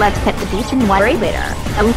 Let's hit the beach and worry later. Um,